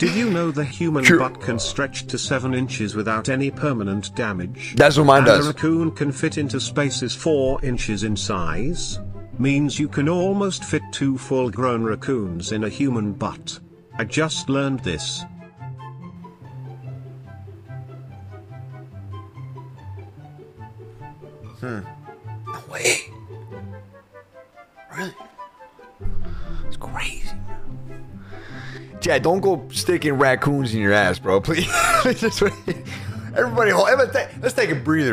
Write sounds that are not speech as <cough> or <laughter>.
Did you know the human True. butt can stretch to 7 inches without any permanent damage? That's what mine and does. a raccoon can fit into spaces 4 inches in size? Means you can almost fit two full-grown raccoons in a human butt. I just learned this. Hmm. No way. Really? It's crazy. Chad, don't go sticking raccoons in your ass, bro. <laughs> Please. Everybody, hold- let's take a breather.